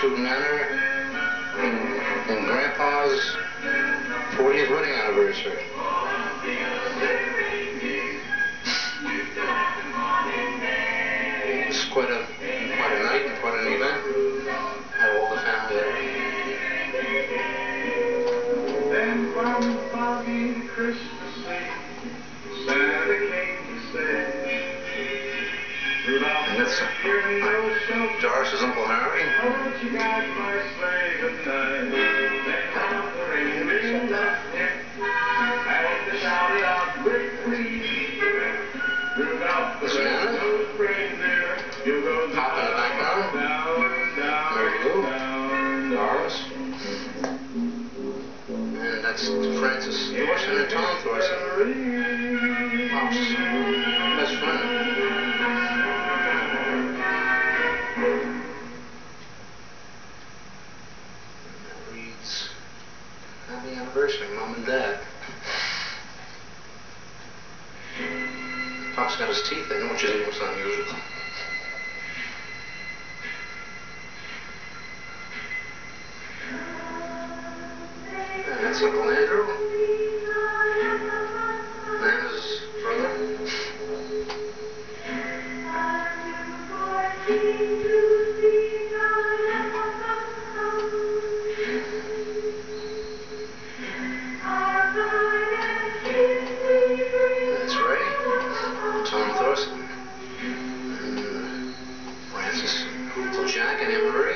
to Manor and, in Grandpa's 40th wedding anniversary. It's quite a quite a night and quite an event. Had all the family there. Then one foggy Christmas out with glee. Rudolph the This man? red-nosed reindeer, you go Pop in the background. There you go. Doris. And that's Francis Thorson and Tom Thorson. anniversary, Mom and Dad. Pop's got his teeth in, which is almost unusual. That's Uncle Andrew. Henry.